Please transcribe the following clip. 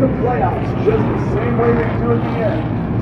the playoffs just the same way they do at the end.